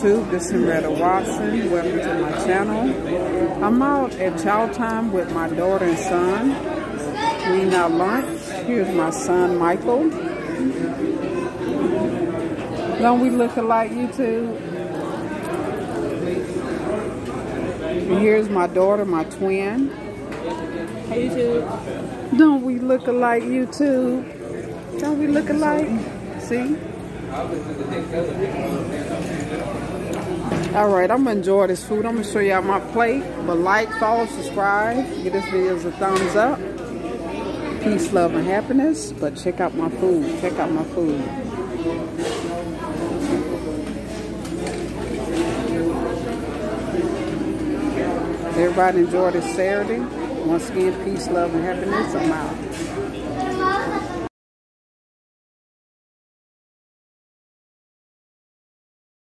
YouTube? This is Henrietta Watson. Welcome to my channel. I'm out at chow time with my daughter and son. We now lunch. Here's my son, Michael. Don't we look alike, YouTube? And here's my daughter, my twin. Hey YouTube. Don't we look alike, YouTube? Don't we look alike? See? All right, I'm gonna enjoy this food. I'm gonna show y'all my plate. But like, follow, subscribe. Give this video a thumbs up. Peace, love, and happiness. But check out my food. Check out my food. Everybody enjoy this Saturday. Once again, peace, love, and happiness. I'm out.